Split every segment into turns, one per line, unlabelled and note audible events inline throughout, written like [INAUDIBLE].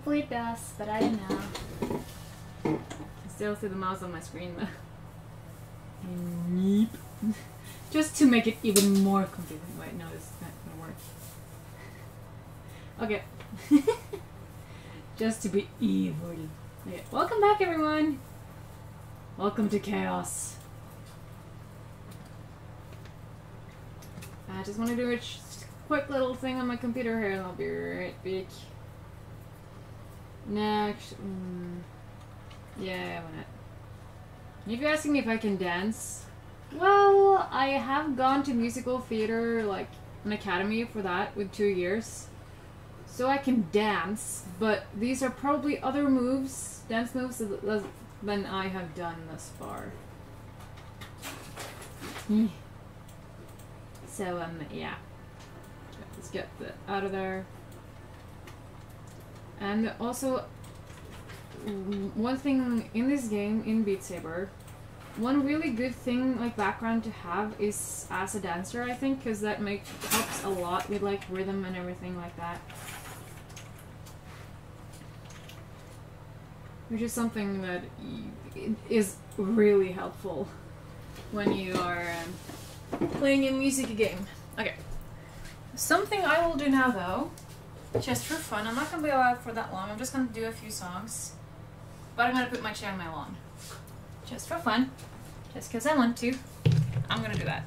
Hopefully it does, but I don't know. I still see the mouse on my screen though. Just to make it even more confusing. Wait, no, this is not gonna work. Okay. [LAUGHS] Just to be evil. Okay. Welcome back, everyone. Welcome to chaos. I just want to do a quick little thing on my computer here, and I'll be right back. Next, mm, yeah, why not? If you're asking me if I can dance, well, I have gone to musical theater, like an academy for that with two years. So I can dance, but these are probably other moves, dance moves, th- th- than I have done thus far. [LAUGHS] So, um, yeah. Let's get that out of there. And also, one thing in this game, in Beat Saber, one really good thing, like background to have is as a dancer, I think, because that makes helps a lot with like rhythm and everything like that. Which is something that is really helpful when you are um, playing a music game. Okay. Something I will do now, though, just for fun. I'm not gonna be out for that long. I'm just gonna do a few songs, but I'm gonna put my chair on my lawn, just for fun, just because I want to. I'm gonna do that.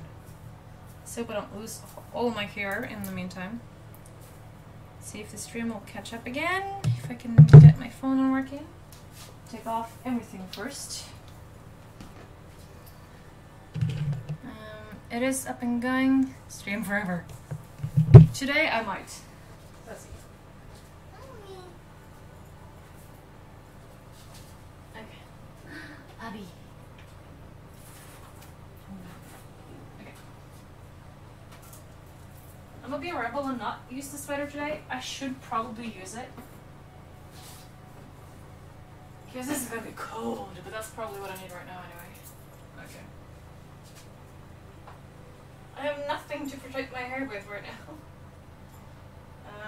So hope I don't lose all my hair in the meantime. See if the stream will catch up again. If I can get my phone on working. Take off everything first. Um, it is up and going. Stream forever. Today I might. Let's see. Okay. Abby. Okay. I'm gonna be a rebel and not use the spider today. I should probably use it. Because this is gonna be cold, but that's probably what I need right now anyway. Okay. I have nothing to protect my hair with right now.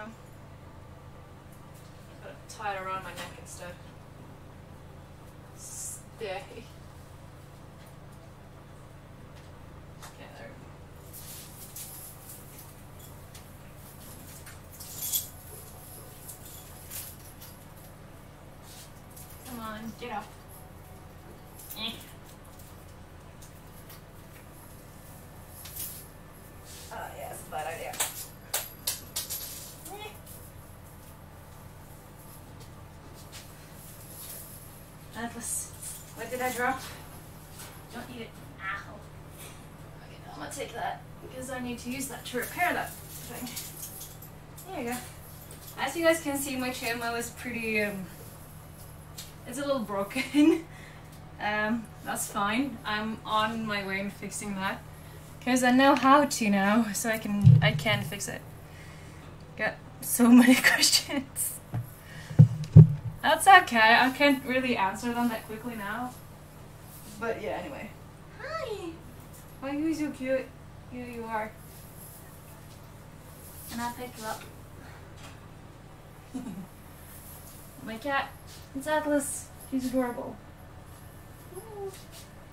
Um, I'm gonna tie it around my neck instead. Stay. Okay, there. Come on, get up. Eh. Oh, yeah, it's a bad idea. Eh. Atlas, drop? Don't eat it. Ow. Okay, I'm gonna take that because I need to use that to repair that thing. There you go. As you guys can see, my chainmail is pretty, um, it's a little broken. [LAUGHS] um, that's fine. I'm on my way in fixing that. Because I know how to now, so I can I can fix it. Got so [LAUGHS] many questions. That's okay. I can't really answer them that quickly now. But yeah, anyway. Hi. Why are you so cute? Here you are. And I'll pick you up. [LAUGHS] My cat. It's Atlas. He's adorable.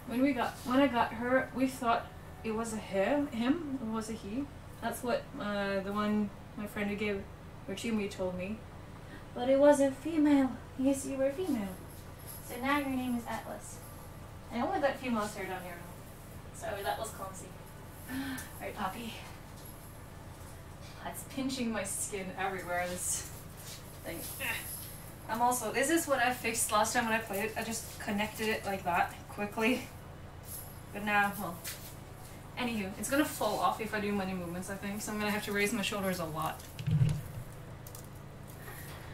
When we got when I got her, we thought it was a him, him, or was it he? That's what uh, the one my friend who gave her to me told me. But it was a female. Yes, you were female. So now your name is Atlas. I only got females here down here. So that was clumsy. [GASPS] Alright, Poppy. It's pinching my skin everywhere, this thing. I'm also, this is what I fixed last time when I played it. I just connected it like that, quickly. But now, well, Anywho, it's gonna fall off if I do many movements, I think, so I'm gonna have to raise my shoulders a lot.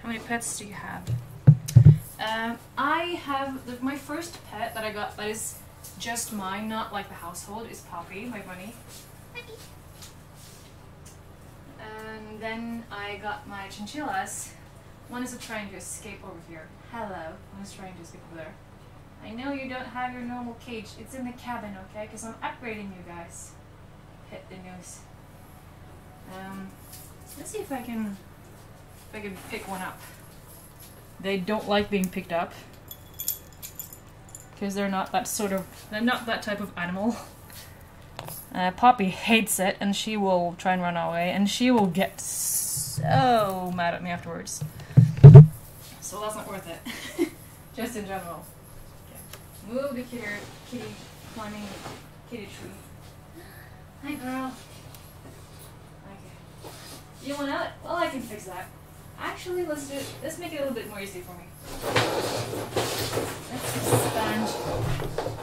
How many pets do you have? Um, I have the, my first pet that I got that is just mine, not like the household, is Poppy, my bunny. And then I got my chinchillas. One is trying to escape over here. Hello. One is trying to escape over there. I know you don't have your normal cage. It's in the cabin, okay? Because I'm upgrading you guys. Hit the news. Um, let's see if I can, if I can pick one up. They don't like being picked up because they're not that sort of they're not that type of animal. Uh, Poppy hates it, and she will try and run away, and she will get so mad at me afterwards. So that's not worth it. [LAUGHS] Just in general. Okay. Move the kitty, kitty climbing kitty tree. Hi, girl. Okay. You want out? Well, I can fix that. Actually, let's do. Let's make it a little bit more easy for me. Let's expand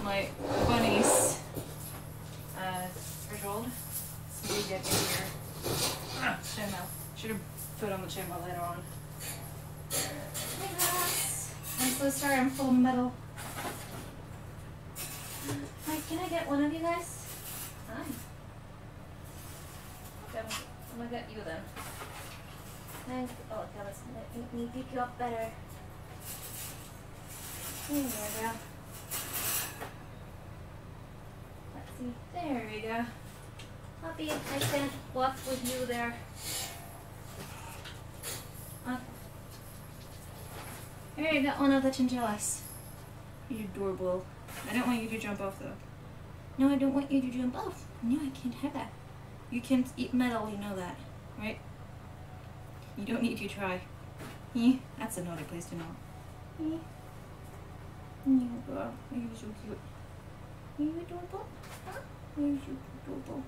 my bunny's uh, threshold so we get in here. Ah, chainmail. Should have put on the chainmail later on. I'm so sorry. I'm full of metal. Hi, can I get one of you guys? Hi. Okay, I'm gonna get you then. Thank oh okay, let's let me pick you up better. There we go. Let's see. There we go. Poppy, I can't walk with you there. Uh, here you got one of the chinchillas. You're adorable. I don't want you to jump off though. No, I don't want you to jump off. No, I can't have that. You can't eat metal, you know that, right? You don't need to try. Yeah, that's a naughty place to know. Yeah. You girl, you're so cute. Are you adorable? Huh? You're so adorable.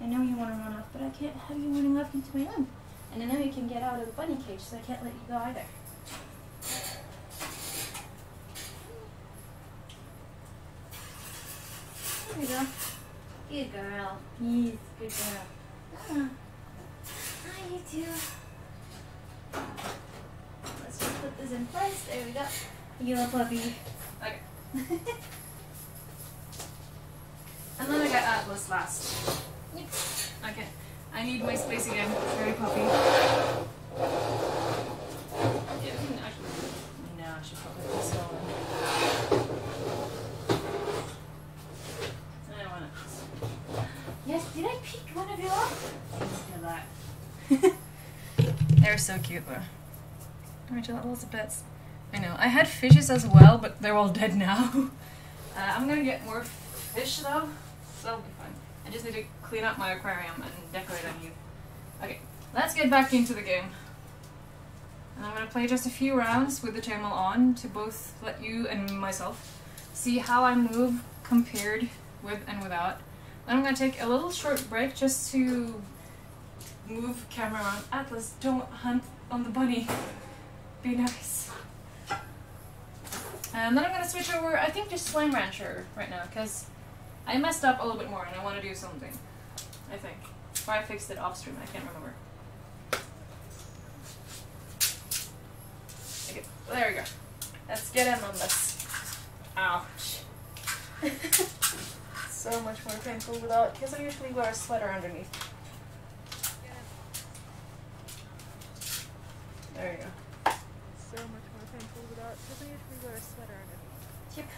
I know you want to run off, but I can't have you running off into my room. And I know you can get out of the bunny cage, so I can't let you go either. There we go. Good girl. Yes, good girl. Ah. Two. Let's just put this in place. There we go. Little puppy. Okay. [LAUGHS] and then I got Atlas last. Yep. Okay. I need my space again. Very puppy. Yeah, actually. No, I should probably put this all in. I don't want it. Yes, did I pick one of you up? Look at that. They're so cute though. Aren't you lots of pets? I know. I had fishes as well, but they're all dead now. [LAUGHS] Uh, I'm gonna get more fish though, so that'll be fun. I just need to clean up my aquarium and decorate new. Okay, let's get back into the game. And I'm gonna play just a few rounds with the channel on to both let you and myself see how I move compared with and without. Then I'm gonna take a little short break just to move camera around. Atlas, don't hunt on the bunny. Be nice. And then I'm gonna switch over, I think just Slime Rancher right now, because I messed up a little bit more and I want to do something. I think. Or I fixed it off stream, I can't remember. Okay, there we go. Let's get in on this. Ouch. [LAUGHS] so much more painful without, because I usually wear a sweater underneath. There you go.
So much more painful without, because I usually wear a sweater underneath.
Yep.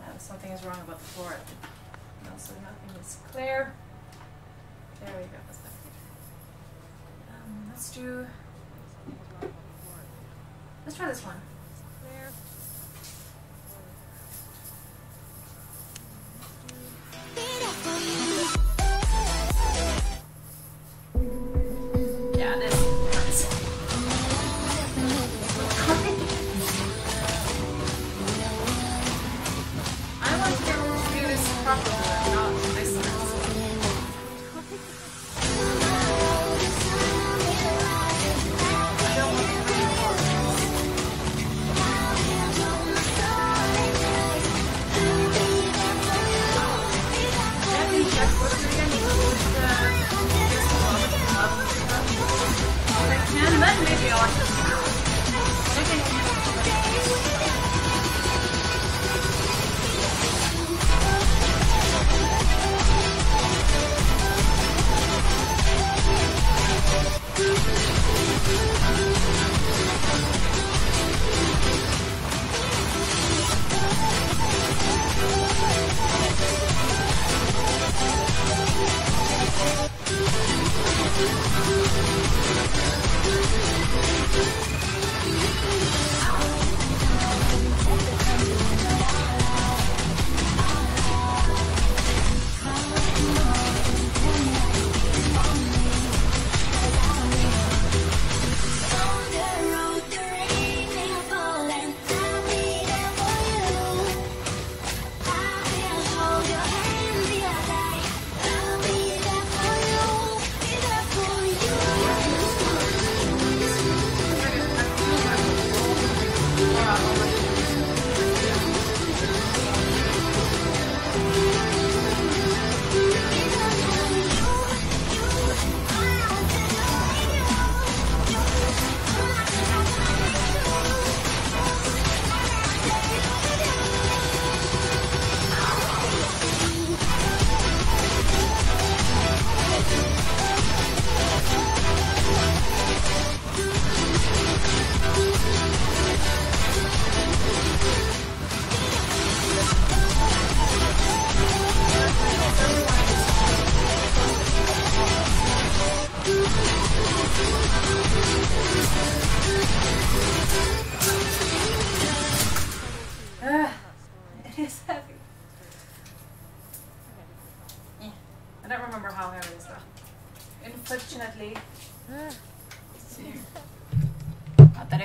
Uh, something is wrong about the floor. No, so nothing is clear. There we go. That's better. Um, let's do.
Something was wrong on the floor.
Let's try this one. 귀여워.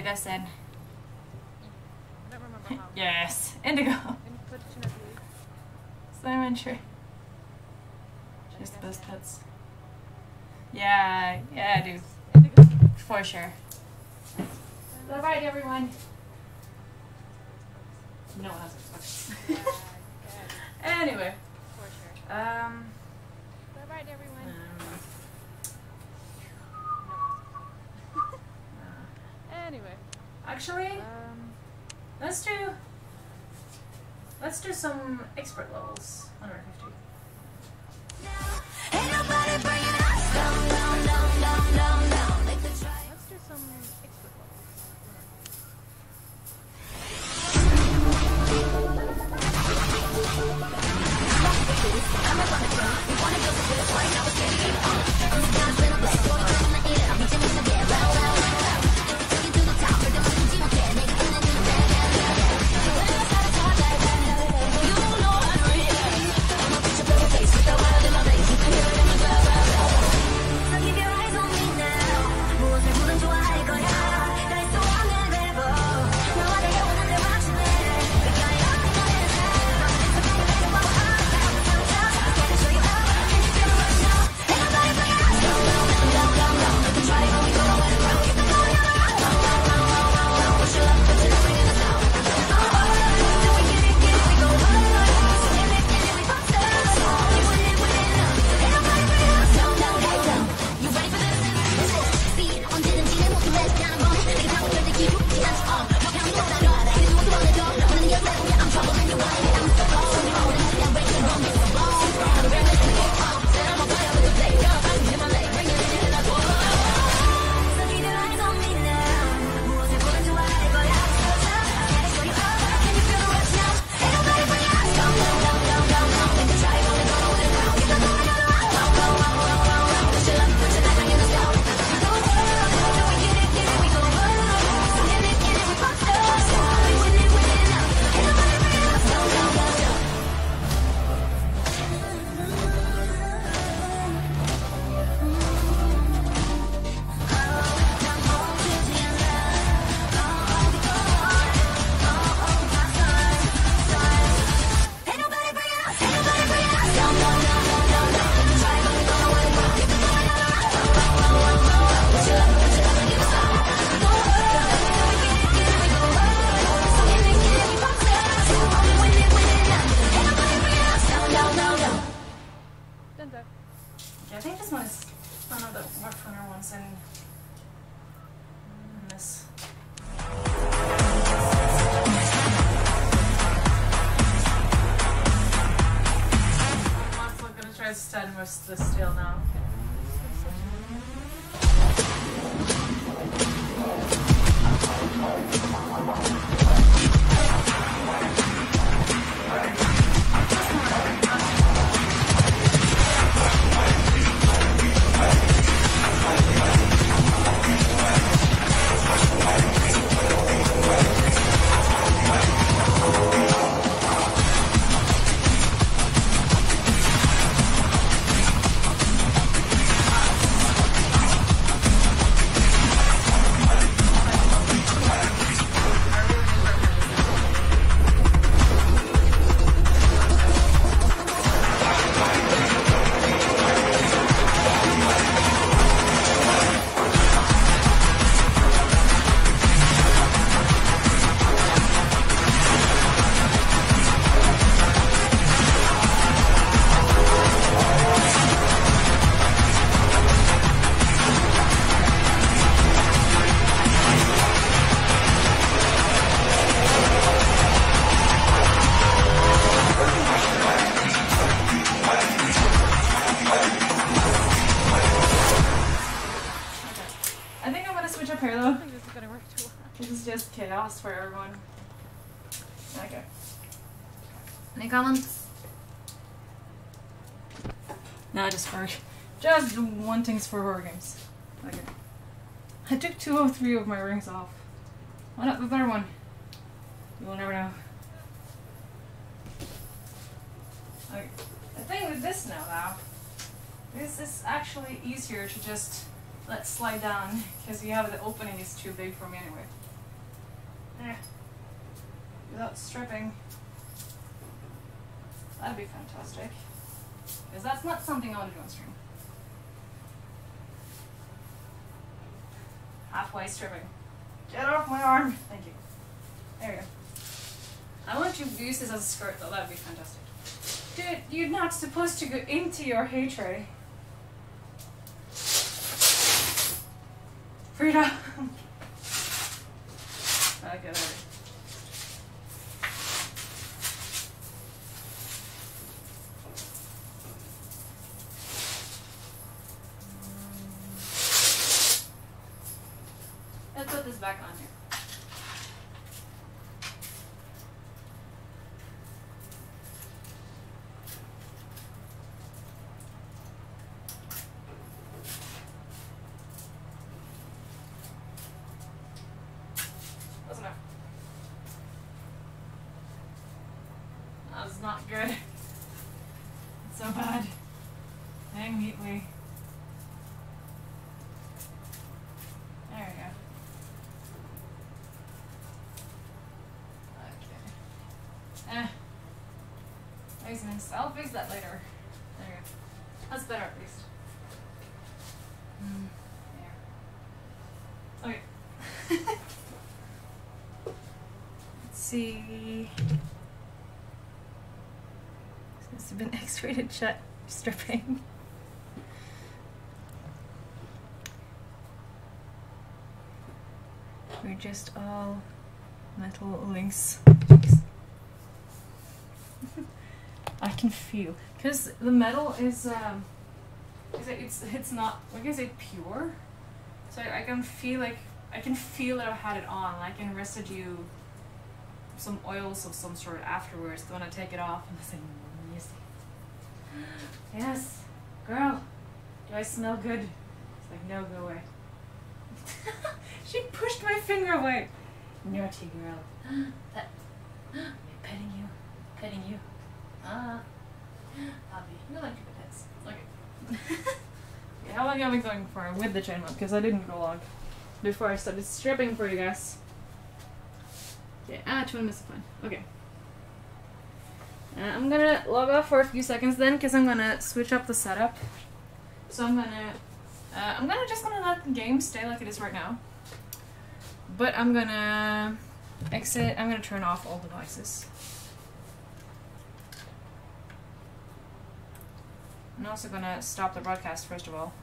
i
guess
indigo said. [LAUGHS]
yes, indigo.
Unfortunately.
Simon tree. Just the best pets. Yeah, yeah, dude.
Indigo.
For sure. All right, everyone. No one else. [LAUGHS] anyway.
For sure.
Um. Actually,
um,
let's do let's do some expert levels. 150. four horror games. Okay. I took two or three of my rings off. Why not the third one? You will never know. Okay. The thing with this now, though, is it's actually easier to just
let slide down because you have the opening is too big for me anyway. Eh. Without stripping. That'd be fantastic. Because that's not something I want to do on stream. Halfway stripping. Get off my arm! Thank you. There you go. I want you to use this as a skirt though, that'd be fantastic. Dude, you're not supposed to go into your hay tray. Frida! [LAUGHS] okay, there. Let's put this back on here. Wasn't it? That was not good. It's so bad. Hang neatly. There we go. Okay. Eh. Laziness. I'll fix that later. There you go. That's better at least. Mm, there. Okay. [LAUGHS] Let's see. This must have been X-rated shut stripping. We're just all metal links. [LAUGHS] I can feel because the metal is um, is it, it's it's not like I say pure, so I, I can feel like I can feel that I've had it on, like in residue, some oils of some sort afterwards. When I take it off, and it's like yes, yes, girl, do I smell good? It's like no, go away. [LAUGHS] she pushed my finger away. Naughty girl. [GASPS] that [GASPS] petting you, petting you. Ah, Bobby, you like your pets. Okay. [LAUGHS] okay. How long have we been going for with the chain one? Because I didn't go long before I started stripping for you guys. Okay, ah, 20 minutes is fine. Okay. Uh, I'm gonna log off for a few seconds then, because I'm gonna switch up the setup. So I'm gonna, uh, I'm gonna just gonna let the game stay like it is right now. But I'm gonna exit. I'm gonna turn off all devices. I'm also gonna stop the broadcast first of all.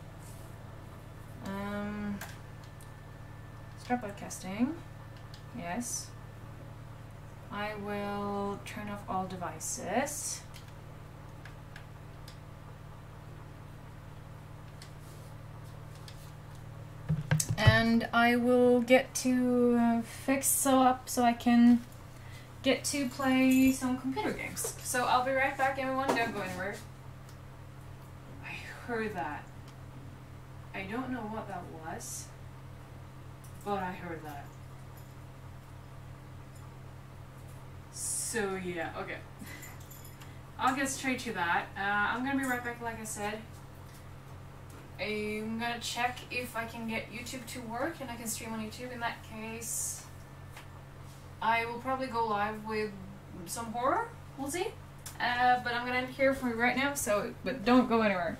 Um, start broadcasting. Yes. I will turn off all devices. And I will get to uh, fix so up so I can get to play some computer games. So I'll be right back, everyone. Don't go anywhere. I heard that. I don't know what that was, but I heard that. So yeah, okay. I'll get straight to that. Uh, I'm gonna be right back, like I said. I'm gonna check if I can get YouTube to work and I can stream on YouTube. In that case, I will probably go live with some horror. We'll see. Uh, but I'm gonna end here for right now. So, but don't go anywhere.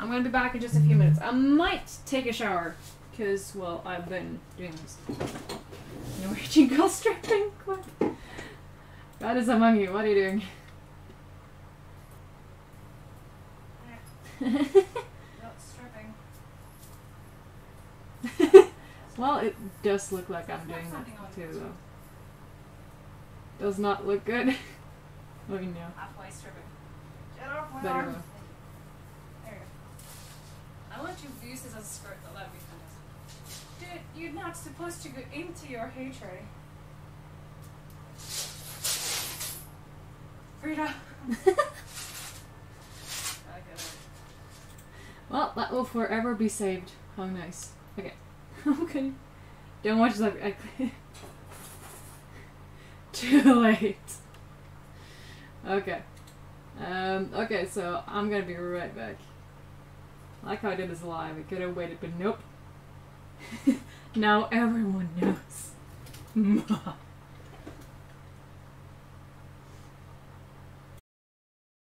I'm gonna be back in just a few minutes. I might take a shower because, well, I've been doing this. Norwegian [LAUGHS] girl stripping. What? God is among you. What are you doing? [LAUGHS] well, it does look like I'm doing that too, though. Does not look good. [LAUGHS] Let me know.
Halfway stripping. Get off my
Better
arm. There you go. I want you to use this as a skirt though, that'd be fantastic. Dude, you're not supposed to go into your hay Frida. [LAUGHS]
Well, that will forever be saved. How nice. Okay. [LAUGHS] okay. Don't watch that. [LAUGHS] Too late. Okay. Um, okay, so I'm gonna be right back. I like how I did this live. I could have waited, but nope. now everyone knows.